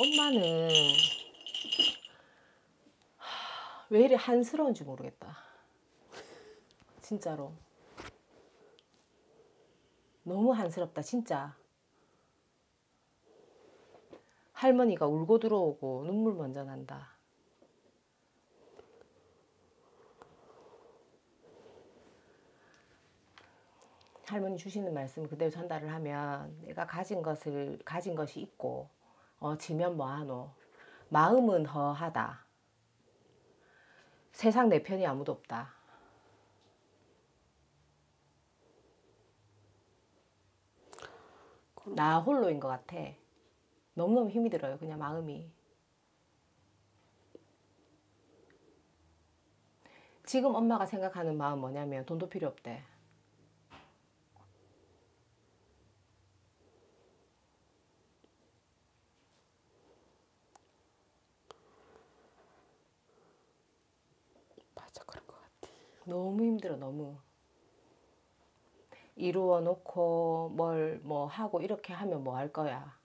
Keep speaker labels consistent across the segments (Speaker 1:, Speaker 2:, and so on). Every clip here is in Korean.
Speaker 1: 엄마는 하, 왜 이리 한스러운지 모르겠다. 진짜로. 너무 한스럽다, 진짜. 할머니가 울고 들어오고 눈물 먼저 난다. 할머니 주시는 말씀 그대로 전달을 하면 내가 가진 것을 가진 것이 있고 어 지면 뭐하노? 마음은 허하다. 세상 내 편이 아무도 없다. 나 홀로인 것 같아. 너무너무 힘이 들어요 그냥 마음이. 지금 엄마가 생각하는 마음 뭐냐면 돈도 필요 없대
Speaker 2: 맞아 그런 것 같아.
Speaker 1: 너무 힘들어 너무. 이루어 놓고 뭘 뭐 하고 이렇게 하면 뭐 할 거야?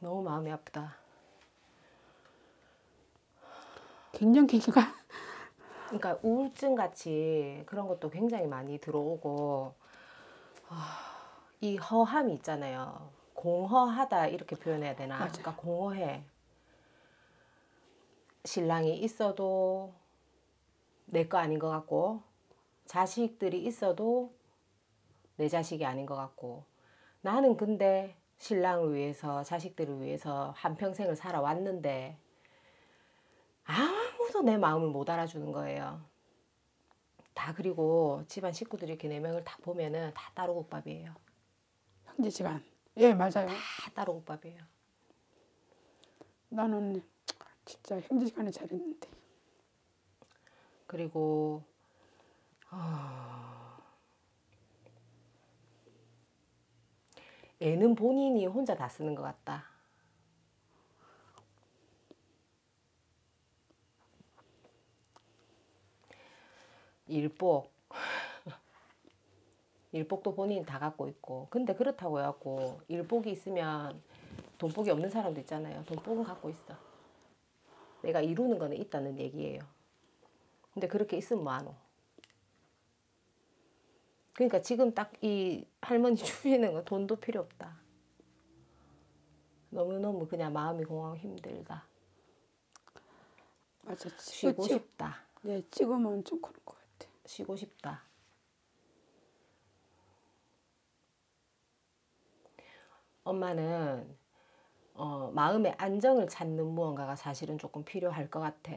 Speaker 1: 너무 마음이 아프다.
Speaker 2: 갱년기가.
Speaker 1: 그러니까 우울증 같이 그런 것도 굉장히 많이 들어오고 아, 이 허함이 있잖아요. 공허하다 이렇게 표현해야 되나?
Speaker 2: 맞아요.
Speaker 1: 그러니까 공허해 신랑이 있어도 내 거 아닌 것 같고 자식들이 있어도 내 자식이 아닌 것 같고 나는 근데 신랑을 위해서 자식들을 위해서 한평생을 살아왔는데 아무도 내 마음을 못 알아주는 거예요. 다 그리고 집안 식구들이 이렇게 네 명을 다 보면은 다 따로 국밥이에요.
Speaker 2: 형제지간. 예 맞아요.
Speaker 1: 다 따로 국밥이에요.
Speaker 2: 나는 진짜 형제지간에 잘했는데.
Speaker 1: 그리고 어, 애는 본인이 혼자 다 쓰는 것 같다. 일복. 일복도 본인이 다 갖고 있고. 근데 그렇다고 해갖고 일복이 있으면 돈복이 없는 사람도 있잖아요. 돈복은 갖고 있어 내가 이루는 거는 있다는 얘기예요 근데 그렇게 있으면 뭐하노 그러니까 지금 딱 이 할머니 주위에는 거 돈도 필요 없다 너무너무 그냥 마음이 공하고 힘들다
Speaker 2: 맞아.
Speaker 1: 쉬고
Speaker 2: 찍,
Speaker 1: 싶다
Speaker 2: 예 찍으면 좀 그런 것 같아.
Speaker 1: 쉬고 싶다. 엄마는 어, 마음의 안정을 찾는 무언가가 사실은 조금 필요할 것 같아.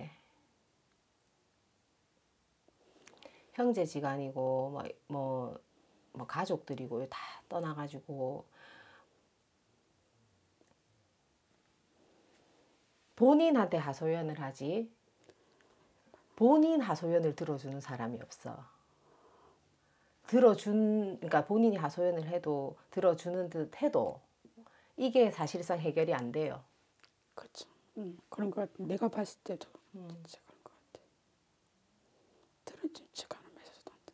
Speaker 1: 형제지간이고 뭐, 뭐, 뭐 가족들이고 다 떠나가지고 본인한테 하소연을 하지 본인 하소연을 들어주는 사람이 없어. 들어준, 그러니까 본인이 하소연을 해도 들어주는 듯 해도 이게 사실상 해결이 안 돼요.
Speaker 2: 그렇죠. 음, 그런 것 같아. 내가 봤을 때도 진짜 그런 것 같아. 들어준 척 하면서도 안 돼.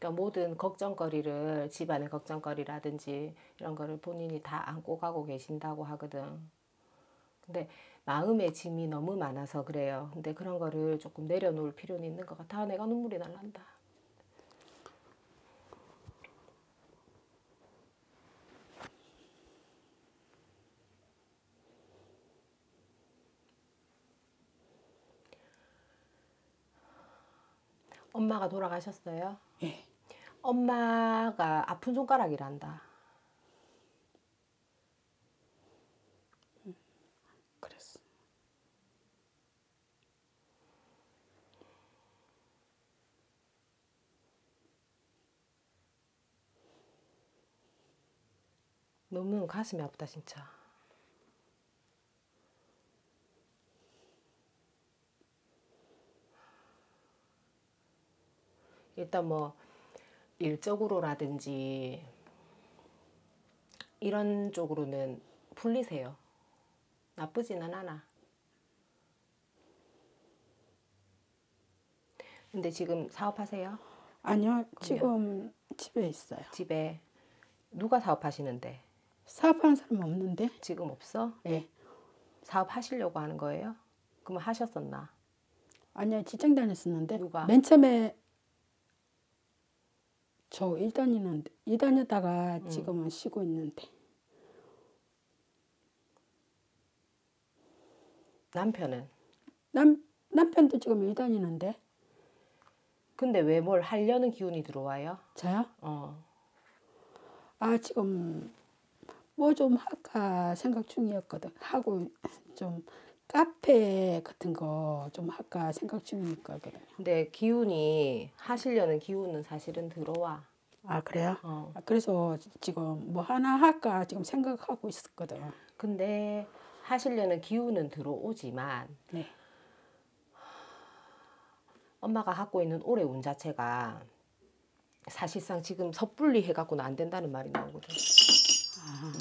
Speaker 1: 그러니까 모든 걱정거리를 집안의 걱정거리라든지 이런 거를 본인이 다 안고 가고 계신다고 하거든. 근데 마음의 짐이 너무 많아서 그래요. 근데 그런 거를 조금 내려놓을 필요는 있는 것 같아. 아, 내가 눈물이 날란다. 엄마가 돌아가셨어요?
Speaker 2: 예.
Speaker 1: 엄마가 아픈 손가락이란다.
Speaker 2: 그랬어.
Speaker 1: 너무 가슴이 아프다 진짜. 일단 뭐 일적으로라든지 이런 쪽으로는 풀리세요. 나쁘지는 않아. 근데 지금 사업하세요?
Speaker 2: 아니요, 지금 집에 있어요.
Speaker 1: 집에 누가 사업하시는데?
Speaker 2: 사업하는 사람 없는데?
Speaker 1: 지금 없어?
Speaker 2: 예.
Speaker 1: 사업하시려고 하는 거예요? 그러면 하셨었나?
Speaker 2: 아니요, 직장 다녔었는데.
Speaker 1: 누가?
Speaker 2: 맨 처음에 저 일다니는데, 일다녔다가
Speaker 1: 음.
Speaker 2: 지금은 쉬고 있는데.
Speaker 1: 남편은?
Speaker 2: 남, 남편도 지금 일 다니는데.
Speaker 1: 근데 왜 뭘 하려는 기운이 들어와요?
Speaker 2: 저요?
Speaker 1: 어.
Speaker 2: 아, 지금 뭐 좀 할까 생각 중이었거든. 하고 좀 카페 같은 거 좀 할까 생각 중이니까거든.
Speaker 1: 근데 기운이 하시려는 기운은 사실은 들어와.
Speaker 2: 아, 그래요?
Speaker 1: 어.
Speaker 2: 아, 그래서 지금 뭐 하나 할까 지금 생각하고 있었거든.
Speaker 1: 근데 하시려는 기운은 들어오지만
Speaker 2: 네.
Speaker 1: 엄마가 갖고 있는 올해 운 자체가 사실상 지금 섣불리 해갖고는 안 된다는 말이 나오거든.
Speaker 2: 아,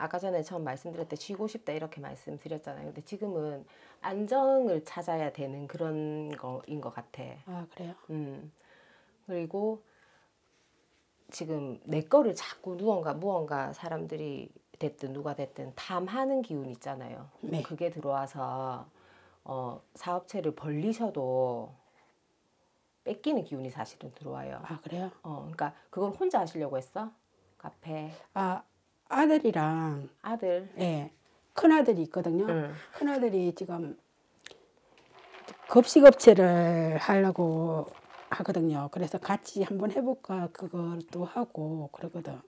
Speaker 1: 아까 전에 처음 말씀드릴 때 쉬고 싶다 이렇게 말씀드렸잖아요. 근데 지금은 안정을 찾아야 되는 그런 거인 것 같아.
Speaker 2: 아 그래요?
Speaker 1: 음. 그리고 지금 내 거를 자꾸 누군가 무언가 사람들이 됐든 누가 됐든 탐하는 기운 있잖아요.
Speaker 2: 네.
Speaker 1: 그게 들어와서 어, 사업체를 벌리셔도 뺏기는 기운이 사실은 들어와요.
Speaker 2: 아 그래요?
Speaker 1: 어, 그러니까 그걸 혼자 하시려고 했어? 카페
Speaker 2: 아 아들이랑
Speaker 1: 아들.
Speaker 2: 예, 큰 아들이 있거든요.
Speaker 1: 응.
Speaker 2: 큰 아들이 지금 급식업체를 하려고 하거든요. 그래서 같이 한번 해볼까 그것도 하고 그러거든.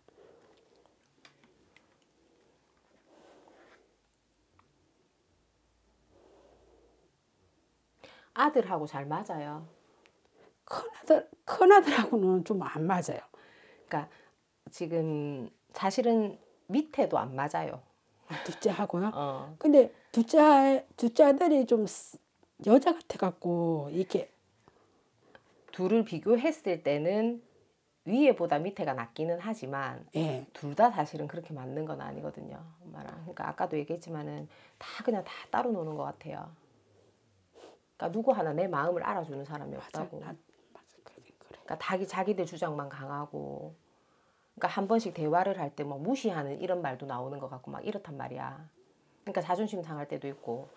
Speaker 1: 아들하고 잘 맞아요.
Speaker 2: 큰 아들 큰 아들하고는 좀 안 맞아요.
Speaker 1: 그러니까 지금 사실은 밑에도 안 맞아요.
Speaker 2: 둘째 하고요.
Speaker 1: 어.
Speaker 2: 근데 둘째 아- 둘째 아들이 좀 스- 여자 같아 갖고 이렇게
Speaker 1: 둘을 비교했을 때는 위에보다 밑에가 낫기는 하지만
Speaker 2: 예,
Speaker 1: 둘다 사실은 그렇게 맞는 건 아니거든요. 엄마랑. 그러니까 아까도 얘기했지만은 다 그냥 다 따로 노는 것 같아요. 그러니까 누구 하나 내 마음을 알아주는 사람이
Speaker 2: 맞아,
Speaker 1: 없다고.
Speaker 2: 나, 맞아, 그러긴 그래.
Speaker 1: 그러니까 자기 자기들 주장만 강하고. 그러니까 한 번씩 대화를 할 때 뭐 무시하는 이런 말도 나오는 것 같고 막 이렇단 말이야. 그러니까 자존심 상할 때도 있고.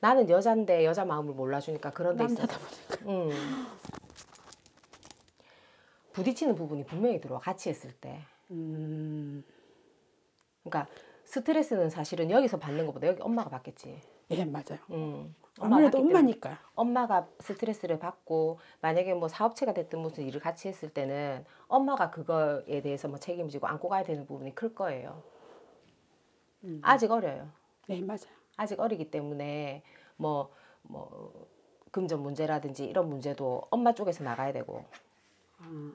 Speaker 1: 나는 여잔데 여자 마음을 몰라주니까 그런 데 있어서 음. 부딪히는 부분이 분명히 들어와 같이 했을 때.
Speaker 2: 음,
Speaker 1: 그러니까 스트레스는 사실은 여기서 받는 것보다 여기 엄마가 받겠지.
Speaker 2: 예 맞아요.
Speaker 1: 음.
Speaker 2: 아무래도. 엄마니까.
Speaker 1: 엄마가 스트레스를 받고 만약에 뭐 사업체가 됐든 무슨 일을 같이 했을 때는 엄마가 그거에 대해서 뭐 책임지고 안고 가야 되는 부분이 클 거예요.
Speaker 2: 음.
Speaker 1: 아직 어려요.
Speaker 2: 네 맞아요.
Speaker 1: 아직 어리기 때문에 뭐뭐 금전 문제라든지 이런 문제도 엄마 쪽에서 나가야 되고
Speaker 2: 아,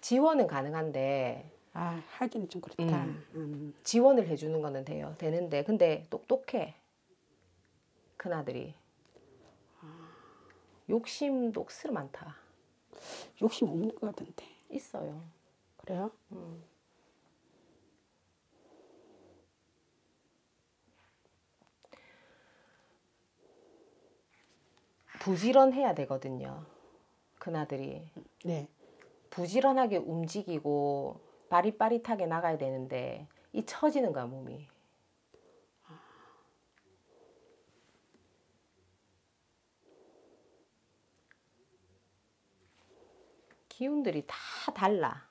Speaker 2: 지원은
Speaker 1: 지원은 가능한데
Speaker 2: 아 하기는 좀 그렇다.
Speaker 1: 음.
Speaker 2: 음.
Speaker 1: 지원을 해주는 거는 돼요. 되는데 근데 똑똑해 큰 아들이 욕심도 억수로 많다.
Speaker 2: 욕심 없는 것 같은데.
Speaker 1: 있어요.
Speaker 2: 그래요?
Speaker 1: 음. 부지런해야 되거든요. 큰 아들이
Speaker 2: 네.
Speaker 1: 부지런하게 움직이고 빠릿빠릿하게 나가야 되는데 이 처지는 거야 몸이. 기운들이 다 달라.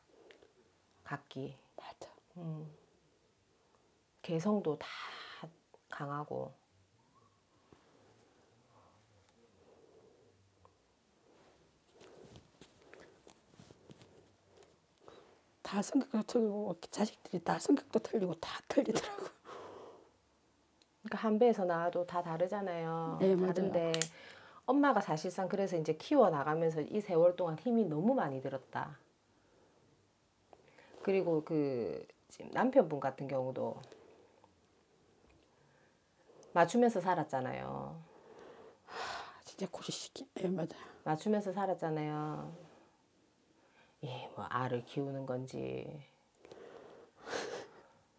Speaker 1: 각기.
Speaker 2: 맞아.
Speaker 1: 음. 개성도 다 강하고.
Speaker 2: 다 성격도 틀리고 자식들이 다 성격도 틀리고 다 틀리더라고.
Speaker 1: 그러니까 한 배에서 나와도 다 다르잖아요.
Speaker 2: 네, 맞아요.
Speaker 1: 다른데 엄마가 사실상 그래서 이제 키워 나가면서 이 세월 동안 힘이 너무 많이 들었다. 그리고 그 남편분 같은 경우도 맞추면서 살았잖아요.
Speaker 2: 진짜 고시시키. 예, 맞아요.
Speaker 1: 맞추면서 살았잖아요. 알을 키우는 건지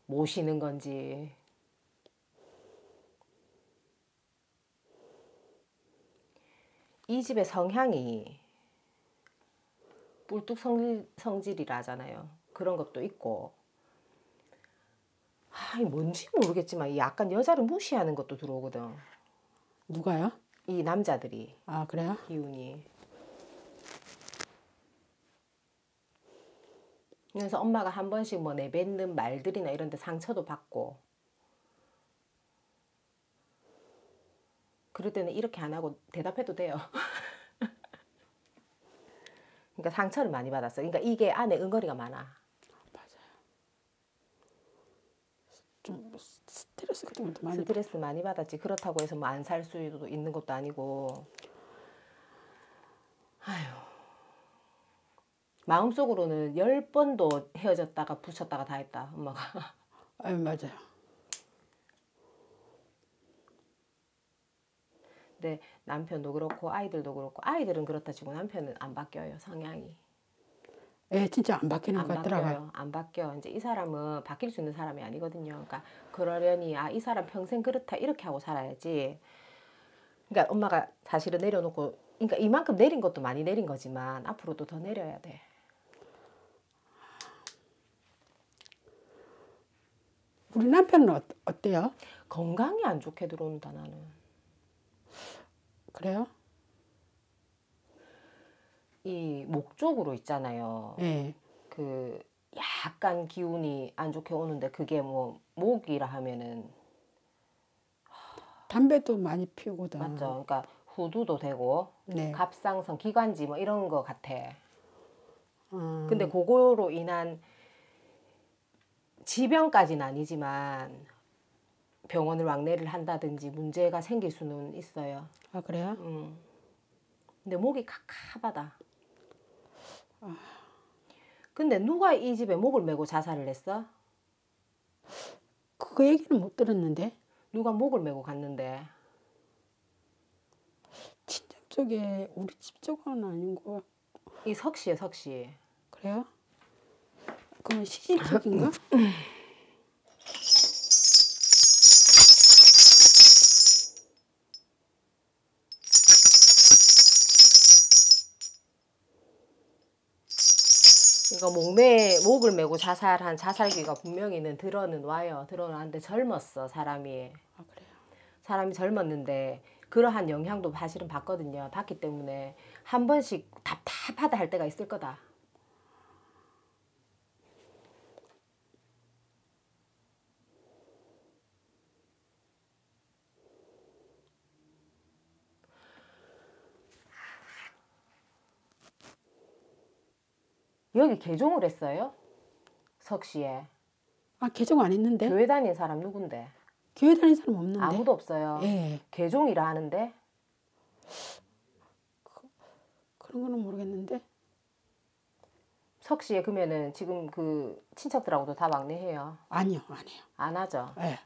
Speaker 1: 모시는 건지 이 집의 성향이 뿔뚝 성질, 성질이라 하잖아요. 그런 것도 있고 아, 이 뭔지 모르겠지만 이 약간 여자를 무시하는 것도 들어오거든.
Speaker 2: 누가요?
Speaker 1: 이 남자들이
Speaker 2: 아, 그래요?
Speaker 1: 기운이. 그래서 엄마가 한 번씩 뭐 내뱉는 말들이나 이런 데 상처도 받고 그럴 때는 이렇게 안 하고 대답해도 돼요. 그러니까 상처를 많이 받았어. 그러니까 이게 안에 응어리가 많아.
Speaker 2: 맞아요. 좀 스트레스 같은 것도 많이
Speaker 1: 스트레스 많이 받았지. 그렇다고 해서 뭐 안 살 수도 있는 것도 아니고. 아휴. 마음속으로는 열 번도 헤어졌다가 붙였다가 다 했다. 엄마가.
Speaker 2: 아유, 맞아요.
Speaker 1: 근데 남편도 그렇고 아이들도 그렇고 아이들은 그렇다 치고 남편은 안 바뀌어요. 성향이.
Speaker 2: 예, 진짜 안 바뀌는
Speaker 1: 안
Speaker 2: 것 같더라고요.
Speaker 1: 바뀌어요. 안 바뀌어. 이제 이 사람은 바뀔 수 있는 사람이 아니거든요. 그러니까 그러려니 아 이 사람 평생 그렇다 이렇게 하고 살아야지. 그러니까 엄마가 사실은 내려놓고 그러니까 이만큼 내린 것도 많이 내린 거지만 앞으로도 더 내려야 돼.
Speaker 2: 우리 남편은 어, 어때요?
Speaker 1: 건강이 안 좋게 들어온다 나는.
Speaker 2: 그래요?
Speaker 1: 이 목 쪽으로 있잖아요.
Speaker 2: 예.
Speaker 1: 그 약간 기운이 안 좋게 오는데 그게 뭐 목이라 하면은
Speaker 2: 담배도 많이 피우거든.
Speaker 1: 맞죠. 그러니까 후두도 되고
Speaker 2: 네.
Speaker 1: 갑상선, 기관지 뭐 이런 거 같아.
Speaker 2: 음,
Speaker 1: 근데 그거로 인한 지병까지는 아니지만 병원을 왕래를 한다든지 문제가 생길 수는 있어요.
Speaker 2: 아, 그래요?
Speaker 1: 음. 근데 목이 캅캅하다. 근데 누가 이 집에 목을 메고 자살을 했어?
Speaker 2: 그 얘기는 못 들었는데.
Speaker 1: 누가 목을 메고 갔는데
Speaker 2: 친정 쪽에 우리 집 쪽은 아닌 거
Speaker 1: 이 석씨에 석씨.
Speaker 2: 그래요? 그건 시집 쪽인가?
Speaker 1: 이거 목매 목을 메고 자살한 자살기가 분명히는 들어는 와요. 들어는 왔는데 젊었어 사람이.
Speaker 2: 아, 그래요?
Speaker 1: 사람이 젊었는데 그러한 영향도 사실은 받거든요. 받기 때문에 한 번씩 답답하다 할 때가 있을 거다. 여기 개종을 했어요? 석시에.
Speaker 2: 아, 개종 안 했는데?
Speaker 1: 교회 다니는 사람 누군데?
Speaker 2: 교회 다니는 사람 없는데?
Speaker 1: 아무도 없어요.
Speaker 2: 예.
Speaker 1: 개종이라 하는데
Speaker 2: 그런 거는 모르겠는데.
Speaker 1: 석시에 그러면은 지금 그 친척들하고도 다 막내해요.
Speaker 2: 아니요, 아니에요.
Speaker 1: 안 하죠.
Speaker 2: 예.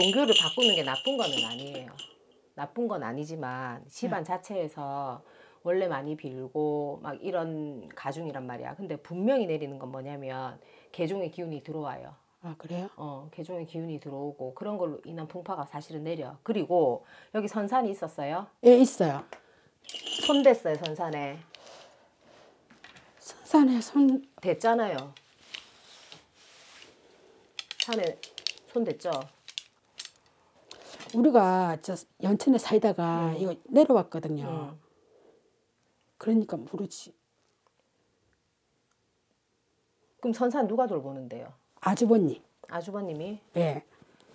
Speaker 1: 종교를 바꾸는 게 나쁜 거는 아니에요. 나쁜 건 아니지만 집안 자체에서 원래 많이 빌고 막 이런 가중이란 말이야. 근데 분명히 내리는 건 뭐냐면 개종의 기운이 들어와요.
Speaker 2: 아, 그래요?
Speaker 1: 어, 개종의 기운이 들어오고 그런 걸로 인한 풍파가 사실은 내려. 그리고 여기 선산이 있었어요.
Speaker 2: 예, 있어요.
Speaker 1: 손댔어요, 선산에.
Speaker 2: 선산에 손,
Speaker 1: 됐잖아요. 산에 손 댔죠.
Speaker 2: 우리가 저 연천에 살다가 이거 내려왔거든요.
Speaker 1: 음.
Speaker 2: 그러니까 모르지.
Speaker 1: 그럼 선산 누가 돌보는데요?
Speaker 2: 아주버님.
Speaker 1: 아주버님이
Speaker 2: 예.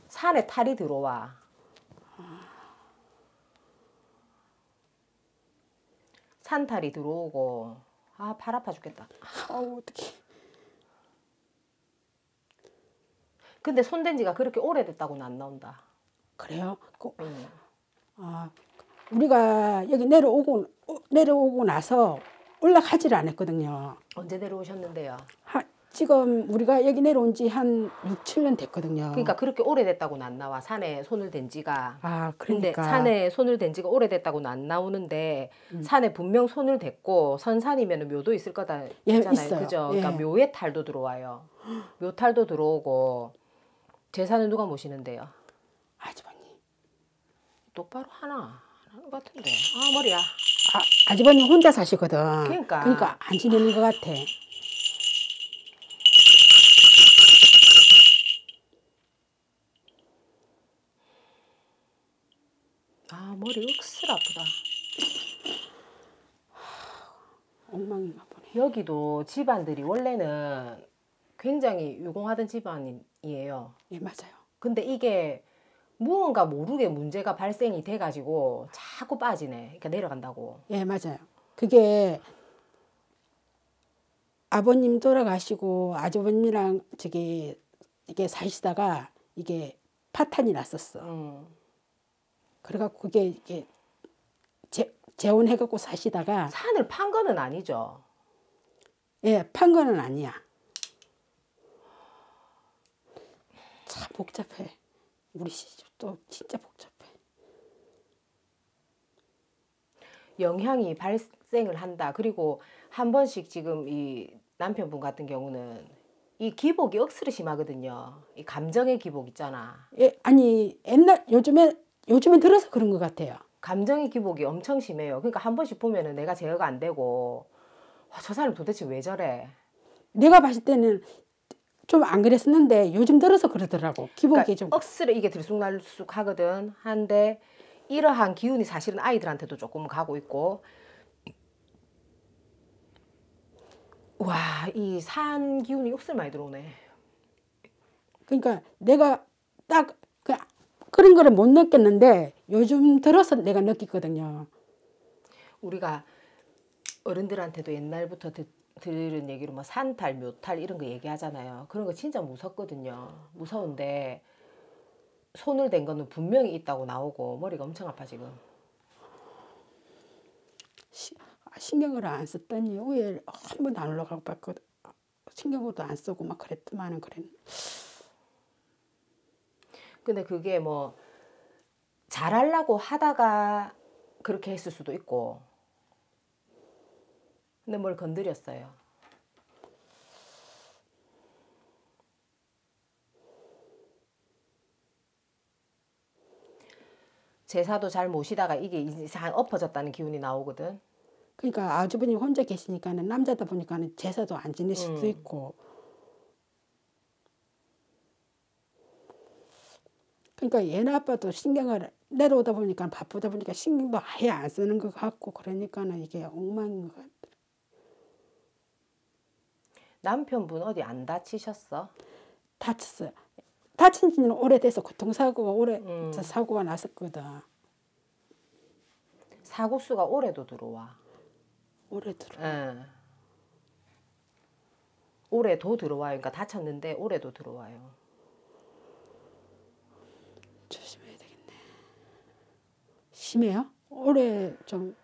Speaker 1: 산에 탈이 들어와. 산탈이 들어오고 아 팔 아파 죽겠다.
Speaker 2: 아우, 어떡해.
Speaker 1: 근데 손댄 지가 그렇게 오래됐다고는 안 나온다.
Speaker 2: 그래요? 그,
Speaker 1: 음.
Speaker 2: 아, 우리가 여기 내려오고 어, 내려오고 나서 올라가지를 않았거든요.
Speaker 1: 언제 내려오셨는데요?
Speaker 2: 하, 지금 우리가 여기 내려온 지 한 6, 7년 됐거든요.
Speaker 1: 그러니까 그렇게 오래됐다고는 안 나와. 산에 손을 댄 지가.
Speaker 2: 아, 그러니까
Speaker 1: 산에 손을 댄 지가 오래됐다고는 안 나오는데 산에 분명 손을 댔고 선산이면 묘도 있을 거다
Speaker 2: 예,
Speaker 1: 있잖아요.
Speaker 2: 있어요.
Speaker 1: 그죠?
Speaker 2: 예.
Speaker 1: 그러니까 묘의 탈도 들어와요. 묘탈도 들어오고 제사는 누가 모시는데요? 똑바로 하나 하는 것 같은데. 아 머리야.
Speaker 2: 아, 아주버님 혼자 사시거든.
Speaker 1: 그러니까.
Speaker 2: 그러니까 안 지내는 것 같아.
Speaker 1: 아 머리 억슬 아프다.
Speaker 2: 엉망인가 보네.
Speaker 1: 여기도 집안들이 원래는 굉장히 유공하던 집안이에요.
Speaker 2: 예, 맞아요.
Speaker 1: 근데 이게 무언가 모르게 문제가 발생이 돼가지고 자꾸 빠지네. 그러니까 내려간다고.
Speaker 2: 예, 맞아요. 그게 아버님 돌아가시고 아주버님이랑 저기 이게 사시다가 이게 파탄이 났었어.
Speaker 1: 음.
Speaker 2: 그래갖고 그게 이게 재, 재혼해갖고 사시다가
Speaker 1: 산을 판 거는 아니죠.
Speaker 2: 예, 판 거는 아니야. 참 복잡해. 우리 시집도 진짜 복잡해.
Speaker 1: 영향이 발생을 한다. 그리고 한 번씩 지금 이 남편분 같은 경우는 이 기복이 억수로 심하거든요. 이 감정의 기복 있잖아.
Speaker 2: 예, 아니 옛날 요즘에 요즘에 들어서 그런 것 같아요.
Speaker 1: 감정의 기복이 엄청 심해요. 그러니까 한 번씩 보면은 내가 제어가 안 되고 와, 저 사람 도대체 왜 저래?
Speaker 2: 내가 봤을 때는 좀 안 그랬었는데 요즘 들어서 그러더라고. 기복이
Speaker 1: 그러니까
Speaker 2: 좀
Speaker 1: 억수로 이게 들쑥날쑥 하거든. 한데 이러한 기운이 사실은 아이들한테도 조금 가고 있고 와, 이 산 기운이 억수로 많이 들어오네.
Speaker 2: 그러니까 내가 딱 그, 그런 거를 못 느꼈는데 요즘 들어서 내가 느끼거든요.
Speaker 1: 우리가 어른들한테도 옛날부터 듣, 들은 얘기로 뭐 산탈, 묘탈 이런 거 얘기하잖아요. 그런 거 진짜 무섭거든요. 무서운데 손을 댄 거는 분명히 있다고 나오고 머리가 엄청 아파 지금.
Speaker 2: 시- 아, 신경을 안 썼더니 위에 한 번도 안 올라가고 봤거든. 신경도 안 쓰고 막 그랬더만은 그랬.
Speaker 1: 근데 그게 뭐 잘하려고 하다가 그렇게 했을 수도 있고. 근데 뭘 건드렸어요. 제사도 잘 모시다가 이게 이상 엎어졌다는 기운이 나오거든.
Speaker 2: 그러니까 아주버님 혼자 계시니까는 남자다 보니까는 제사도 안 수도
Speaker 1: 음.
Speaker 2: 있고. 그러니까 얘네 아빠도 신경을 내려오다 보니까 바쁘다 보니까 신경도 아예 안 쓰는 것 같고 그러니까는 이게 엉망인 것 같아.
Speaker 1: 남편분 어디 안 다치셨어?
Speaker 2: 다쳤어요. 다친 지는 오래돼서 교통사고가 오래
Speaker 1: 음.
Speaker 2: 사고가 났었거든.
Speaker 1: 사고 수가 올해도 들어와.
Speaker 2: 오래 들어.
Speaker 1: 예. 올해도 들어와요. 그러니까 다쳤는데 올해도 들어와요.
Speaker 2: 조심해야 되겠네. 심해요? 올해 좀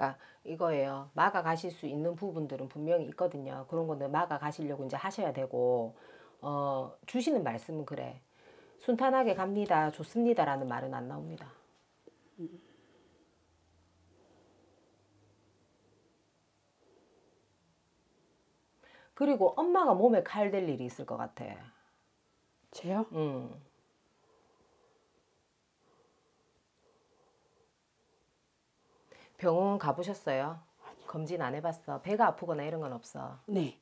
Speaker 1: 그러니까 이거예요. 막아 가실 수 있는 부분들은 분명히 있거든요. 그런 거는 막아 가시려고 이제 하셔야 되고 어, 주시는 말씀은 그래. 순탄하게 갑니다. 좋습니다라는 말은 안 나옵니다. 그리고 엄마가 몸에 칼 될 일이 있을 것 같아.
Speaker 2: 제요?
Speaker 1: 음. 병원 가보셨어요? 검진 안 해봤어. 배가 아프거나 이런 건 없어.
Speaker 2: 네.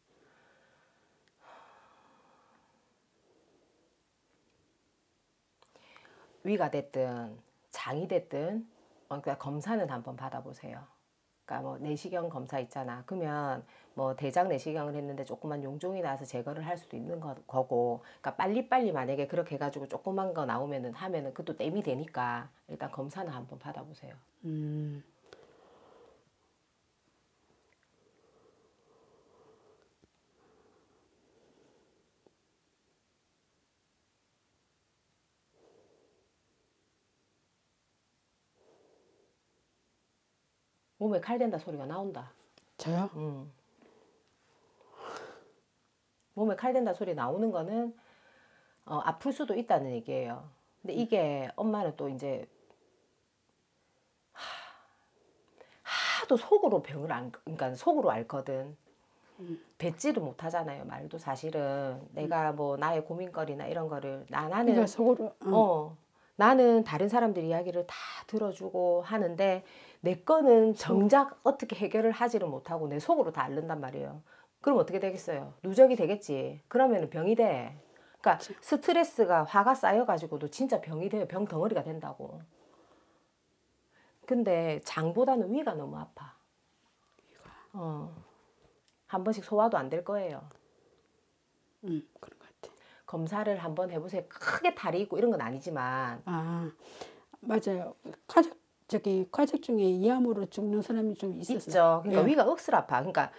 Speaker 1: 위가 됐든 장이 됐든 어, 그러니까 검사는 한번 받아보세요. 그러니까 뭐 내시경 검사 있잖아. 그러면 뭐 대장 내시경을 했는데 조그만 용종이 나서 제거를 할 수도 있는 거, 거고. 그러니까 빨리빨리 만약에 그렇게 해가지고 조그만 거 나오면은 하면은 그것도 땜이 되니까 일단 검사는 한번 받아보세요.
Speaker 2: 음.
Speaker 1: 몸에 칼 된다 소리가 나온다.
Speaker 2: 저요?
Speaker 1: 음. 몸에 칼 된다 소리 나오는 거는 어, 아플 수도 있다는 얘기예요. 근데 이게 엄마는 또 이제 하, 하도 속으로 병을 안, 그러니까 속으로 앓거든. 뱉지를 못하잖아요. 말도 사실은 내가 뭐 나의 고민거리나 이런 거를 나 나는
Speaker 2: 그러니까 속으로 어.
Speaker 1: 어, 나는 다른 사람들 이야기를 다 들어주고 하는데 내 거는 정작 어떻게 해결을 하지를 못하고 내 속으로 다 앓는단 말이에요. 그럼 어떻게 되겠어요? 누적이 되겠지. 그러면 병이 돼. 그러니까 스트레스가 화가 쌓여가지고도 진짜 병이 돼요. 병 덩어리가 된다고. 근데 장보다는 위가 너무 아파. 어. 한 번씩 소화도 안 될 거예요.
Speaker 2: 음, 같아.
Speaker 1: 검사를 한번 해보세요. 크게 탈이 있고 이런 건 아니지만
Speaker 2: 아 맞아요. 가족 저기 가족 중에 이암으로 죽는 사람이 좀 있었어요.
Speaker 1: 있죠. 그러니까
Speaker 2: 예.
Speaker 1: 위가 억슬 아파. 그러니까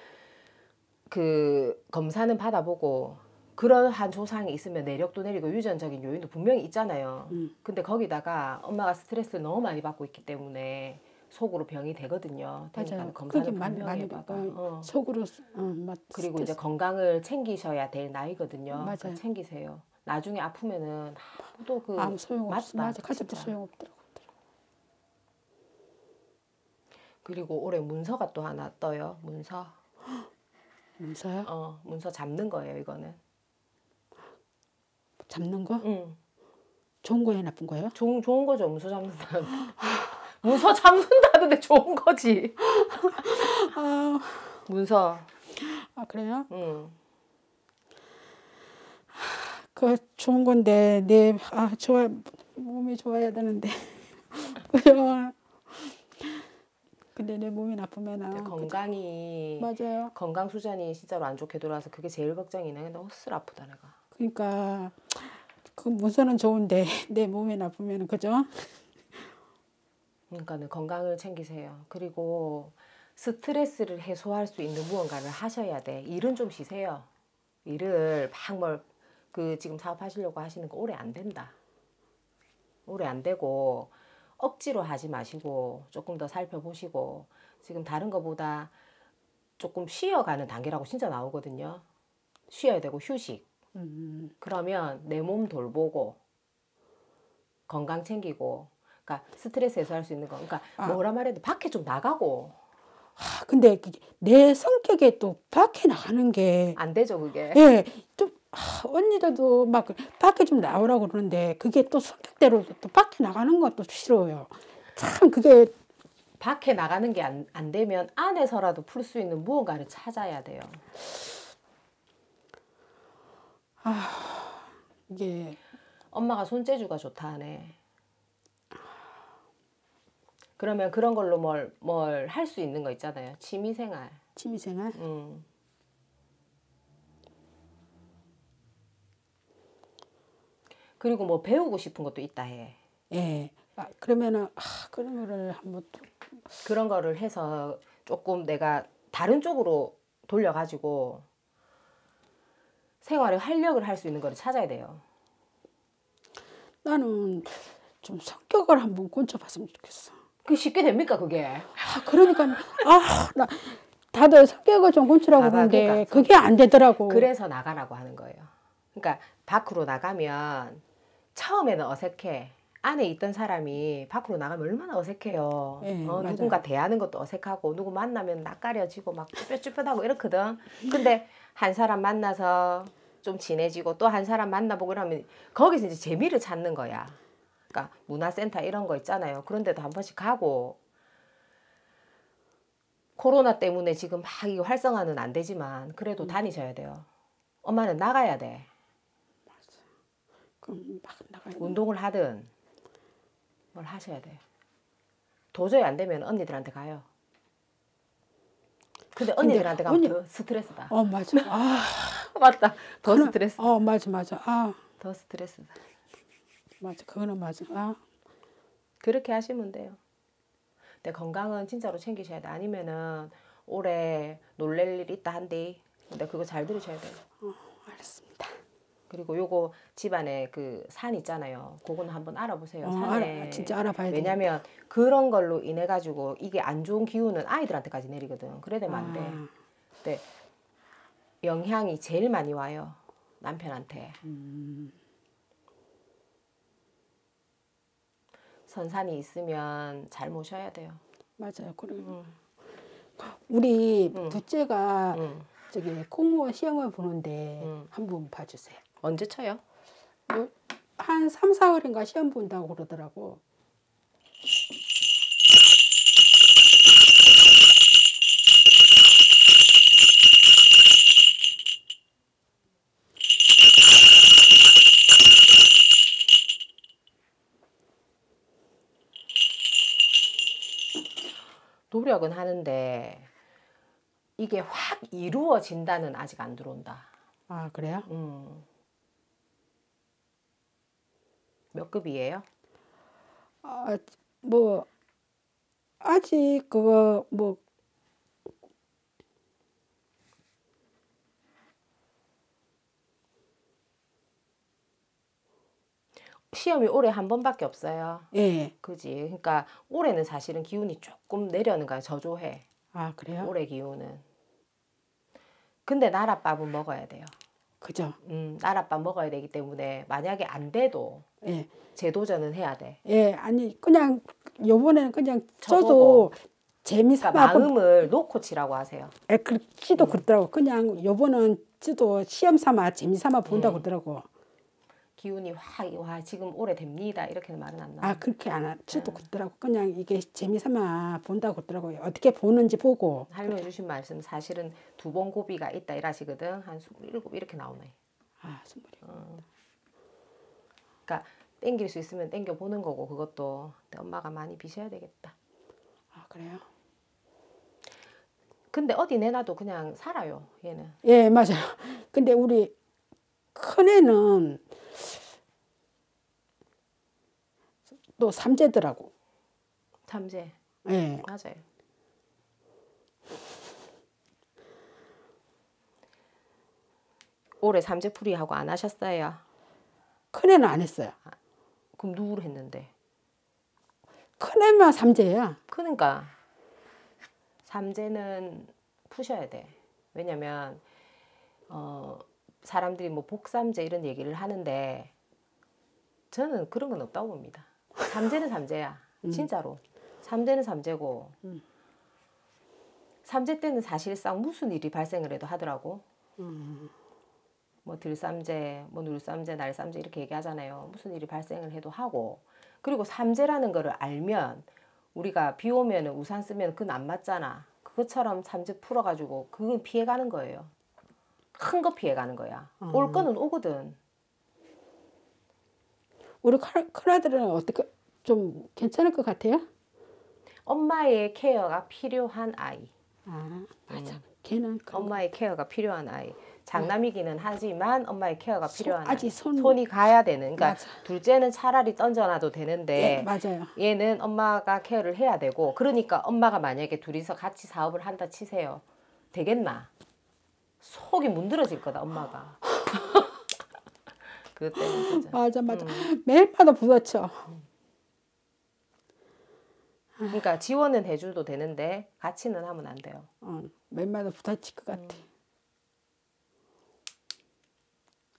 Speaker 1: 그 검사는 받아보고 그러한 조상이 있으면 내력도 내리고 유전적인 요인도 분명히 있잖아요.
Speaker 2: 음.
Speaker 1: 근데 거기다가 엄마가 스트레스를 너무 많이 받고 있기 때문에 속으로 병이 되거든요. 그러니까
Speaker 2: 그게 많이
Speaker 1: 해봐봐.
Speaker 2: 어,
Speaker 1: 어.
Speaker 2: 속으로 어, 맞.
Speaker 1: 그리고 이제
Speaker 2: 스트레스.
Speaker 1: 건강을 챙기셔야 될 나이거든요.
Speaker 2: 맞아요.
Speaker 1: 그러니까 챙기세요. 나중에 아프면은 아무도 그
Speaker 2: 아무 소용 없어. 맞아. 가족도
Speaker 1: 진짜.
Speaker 2: 소용 없더라고.
Speaker 1: 그리고 올해 문서가 또 하나 떠요. 문서.
Speaker 2: 문서요?
Speaker 1: 어, 문서 잡는 거예요, 이거는.
Speaker 2: 잡는 거?
Speaker 1: 응.
Speaker 2: 좋은 거예요, 나쁜 거예요?
Speaker 1: 좋은 좋은 거죠 문서 잡는다는 문서 잡는다는데 좋은 거지
Speaker 2: 아,
Speaker 1: 문서
Speaker 2: 아 그래요?
Speaker 1: 응
Speaker 2: 그 좋은 건데 내아 좋아 몸이 좋아야 되는데? 근데 내 몸이 나쁘면은
Speaker 1: 근데 건강이
Speaker 2: 맞아요.
Speaker 1: 건강 수준이 진짜로 안 좋게 돌아서 그게 제일 걱정이네 근데 헛슬 아프다 내가
Speaker 2: 그러니까 그 문서는 좋은데 내 몸이 나쁘면 그죠?
Speaker 1: 그러니까는 건강을 챙기세요. 그리고 스트레스를 해소할 수 있는 무언가를 하셔야 돼. 일은 좀 쉬세요. 일을 막 뭘 그 지금 사업하시려고 하시는 거 오래 안 된다. 오래 안 되고 억지로 하지 마시고 조금 더 살펴보시고 지금 다른 거보다 조금 쉬어가는 단계라고 진짜 나오거든요. 쉬어야 되고 휴식.
Speaker 2: 음,
Speaker 1: 그러면 내 몸 돌보고 건강 챙기고 그러니까 스트레스 해소할 수 있는 거. 그러니까
Speaker 2: 아.
Speaker 1: 뭐라 말해도 밖에 좀 나가고
Speaker 2: 아, 근데 내 성격에 또 밖에 나가는 게
Speaker 1: 안 되죠 그게.
Speaker 2: 예, 좀 아, 언니들도 막 밖에 좀 나오라고 그러는데 그게 또 성격대로 또 밖에 나가는 것도 싫어요. 참 그게
Speaker 1: 밖에 나가는 게 안 안 되면 안에서라도 풀 수 있는 무언가를 찾아야 돼요.
Speaker 2: 이게
Speaker 1: 엄마가 손재주가 좋다 하네. 그러면 그런 걸로 뭘 뭘 할 수 있는 거 있잖아요. 취미 생활.
Speaker 2: 취미 생활.
Speaker 1: 음. 그리고 뭐 배우고 싶은 것도 있다 해.
Speaker 2: 예. 아, 그러면은 아, 그런 거를 한번 또
Speaker 1: 그런 거를 해서 조금 내가 다른 쪽으로 돌려 가지고 생활에 활력을 할 수 있는 거를 찾아야 돼요.
Speaker 2: 나는 좀 성격을 한번 꼰쳐봤으면 좋겠어.
Speaker 1: 그 쉽게 됩니까 그게?
Speaker 2: 아, 그러니까 아, 나 다들 성격을 좀 그러는데
Speaker 1: 그러니까
Speaker 2: 그게 안 되더라고.
Speaker 1: 그래서 나가라고 하는 거예요. 그러니까 밖으로 나가면 처음에는 어색해. 안에 있던 사람이 밖으로 나가면 얼마나 어색해요.
Speaker 2: 예,
Speaker 1: 어. 누군가 대하는 것도 어색하고 누구 만나면 낯가려지고 막 쭈뼛쭈뼛하고 이렇거든. 근데 한 사람 만나서 좀 친해지고 또 한 사람 만나보고 이러면 거기서 이제 재미를 찾는 거야. 그러니까 문화센터 이런 거 있잖아요. 그런 데도 한 번씩 가고 코로나 때문에 지금 막 이거 활성화는 안 되지만 그래도 다니셔야 돼요. 엄마는 나가야 돼.
Speaker 2: 그럼 막 나가야 돼.
Speaker 1: 운동을 하든 뭘 하셔야 돼. 도저히 안 되면 언니들한테 가요. 근데 언니들한테 가면
Speaker 2: 언니-
Speaker 1: 더 스트레스다.
Speaker 2: 어 맞아. 아,
Speaker 1: 맞다. 더
Speaker 2: 그건-
Speaker 1: 스트레스.
Speaker 2: 어 맞아 맞아. 아
Speaker 1: 더 스트레스다.
Speaker 2: 맞아. 그거는 맞아. 아
Speaker 1: 그렇게 하시면 돼요. 근데 건강은 진짜로 챙기셔야 돼. 아니면은 올해 놀랄 일 있다 한디. 근데 그거 잘 들으셔야 돼요.
Speaker 2: 어, 알았습니다.
Speaker 1: 그리고 요거 집안에 그 산 있잖아요. 그거는 한번 알아보세요.
Speaker 2: 어,
Speaker 1: 산에
Speaker 2: 알아, 진짜 알아봐야 돼.
Speaker 1: 왜냐면 그런 걸로 인해 가지고 이게 안 좋은 기운은 아이들한테까지 내리거든. 그래 되면 안 돼.
Speaker 2: 아,
Speaker 1: 근데 영향이 제일 많이 와요. 남편한테.
Speaker 2: 음.
Speaker 1: 선산이 있으면 잘 모셔야 돼요.
Speaker 2: 맞아요. 그리고
Speaker 1: 음.
Speaker 2: 우리
Speaker 1: 음.
Speaker 2: 둘째가
Speaker 1: 음.
Speaker 2: 저기 공무원 시험을 보는데
Speaker 1: 음.
Speaker 2: 한번 봐주세요.
Speaker 1: 언제 쳐요?
Speaker 2: 한 3, 4월인가 시험 본다고 그러더라고.
Speaker 1: 노력은 하는데 이게 확 이루어진다는 아직 안 들어온다.
Speaker 2: 아 그래요?
Speaker 1: 음. 몇 급이에요?
Speaker 2: 아, 뭐 아직 그거 뭐
Speaker 1: 시험이 올해 한 번밖에 없어요.
Speaker 2: 예.
Speaker 1: 그지? 그러니까 올해는 사실은 기운이 조금 내려는 거야. 저조해.
Speaker 2: 아 그래요?
Speaker 1: 올해 기운은. 근데 나랏밥은 먹어야 돼요.
Speaker 2: 그죠?
Speaker 1: 음, 나랏밥 먹어야 되기 때문에 만약에 안 돼도
Speaker 2: 예.
Speaker 1: 재도전은 해야 돼.
Speaker 2: 예. 아니 그냥 요번에는 그냥
Speaker 1: 그러니까
Speaker 2: 재미삼아 한번
Speaker 1: 마음을 놓고 치라고 하세요.
Speaker 2: 예, 그 지도
Speaker 1: 음.
Speaker 2: 그러더라고. 그냥 요번은 지도 시험 삼아 재미삼아 본다고
Speaker 1: 음.
Speaker 2: 그러더라고.
Speaker 1: 기운이 확, 와, 지금 올해 됩니다. 이렇게는 말은 안 나와.
Speaker 2: 아 그렇게 안 하.
Speaker 1: 네.
Speaker 2: 지도 그러더라고. 그냥 이게 재미삼아 본다고 그러더라고요. 어떻게 보는지 보고.
Speaker 1: 할머니 주신 말씀 사실은 두 번 고비가 있다 이라시거든. 한27 이렇게 나오네.
Speaker 2: 아 스물이.
Speaker 1: 그러니까 땡길 수 있으면 땡겨 보는 거고 그것도 엄마가 많이 비셔야 되겠다.
Speaker 2: 아 그래요?
Speaker 1: 근데 어디 내놔도 그냥 살아요. 얘는.
Speaker 2: 예 맞아요. 근데 우리 큰 애는 또 삼재더라고.
Speaker 1: 탐제.
Speaker 2: 예.
Speaker 1: 맞아요. 올해 삼재풀이 하고 안 하셨어요?
Speaker 2: 큰애는 안 했어요.
Speaker 1: 그럼 누구를 했는데?
Speaker 2: 큰애만 삼재야.
Speaker 1: 그러니까 삼재는 푸셔야 돼. 왜냐면 어 사람들이 뭐 복삼재 이런 얘기를 하는데 저는 그런 건 없다고 봅니다. 삼재는 삼재야. 진짜로. 삼재는 삼재고
Speaker 2: 음.
Speaker 1: 삼재 때는 사실상 무슨 일이 발생을 해도 하더라고.
Speaker 2: 음.
Speaker 1: 뭐 들삼재, 뭐 눌삼재, 날삼재 이렇게 얘기하잖아요. 무슨 일이 발생을 해도 하고 그리고 삼재라는 거를 알면 우리가 비 오면은 우산 쓰면 그건 안 맞잖아. 그것처럼 삼재 풀어가지고 그건 피해가는 거예요. 큰 거 피해가는 거야. 올 거는 오거든.
Speaker 2: 우리 큰- 큰아들은 어떻게 좀 괜찮을 것 같아요?
Speaker 1: 엄마의 케어가 필요한 아이.
Speaker 2: 아 맞아. 걔는 그런 거.
Speaker 1: 엄마의 케어가 필요한 아이. 장남이기는 하지만 엄마의 케어가 필요한 아이.
Speaker 2: 아직 손-
Speaker 1: 손이 가야 되는. 그러니까
Speaker 2: 맞아.
Speaker 1: 둘째는 차라리 던져놔도 되는데
Speaker 2: 예, 맞아요.
Speaker 1: 얘는 엄마가 케어를 해야 되고 그러니까 엄마가 만약에 둘이서 같이 사업을 한다 치세요. 되겠나? 속이 문드러질 거다 엄마가. 그것 때문에 진짜.
Speaker 2: 맞아 맞아.
Speaker 1: 음.
Speaker 2: 매일마다 부딪혀.
Speaker 1: 그러니까 지원은 해줘도 되는데 같이는 하면 안 돼요.
Speaker 2: 어, 매일마다 부딪힐 것 같아.
Speaker 1: 음.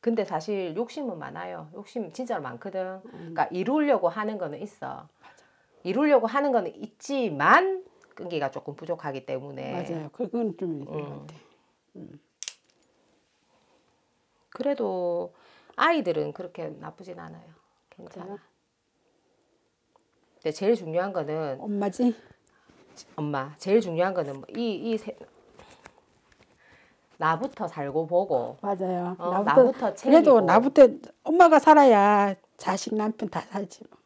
Speaker 1: 근데 사실 욕심은 많아요. 욕심 진짜로 많거든. 그러니까 이루려고 하는 거는 있어. 이루려고 하는 거는 있지만 끈기가 조금 부족하기 때문에
Speaker 2: 맞아요. 그건 좀 있는
Speaker 1: 음.
Speaker 2: 것 같아.
Speaker 1: 그래도 아이들은 그렇게 나쁘진 않아요. 괜찮아. 근데 제일 중요한 거는
Speaker 2: 엄마지?
Speaker 1: 엄마 제일 중요한 거는 이이 나부터 살고 보고
Speaker 2: 맞아요.
Speaker 1: 어,
Speaker 2: 나부터,
Speaker 1: 나부터
Speaker 2: 그래도. 나부터 엄마가 살아야 자식 남편 다 살지. 뭐.